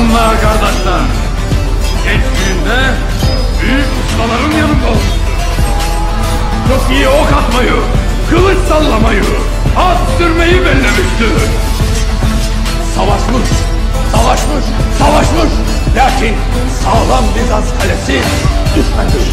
Selamlar kardeşler. Gençliğinde büyük ustaların yanında olmuştu. Çok iyi ok atmayı, kılıç sallamayı, at sürmeyi bellemişti. Savaşmış, savaşmış, savaşmış. Lakin sağlam Bizans kalesi düşman düşmanı